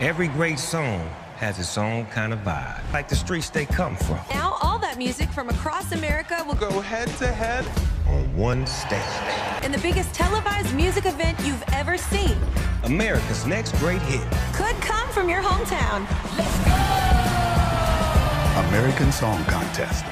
Every great song has its own kind of vibe, like the streets they come from. Now, all that music from across America will Go head to head. on one stage. in the biggest televised music event you've ever seen. America's next great hit. Could come from your hometown. American Song Contest.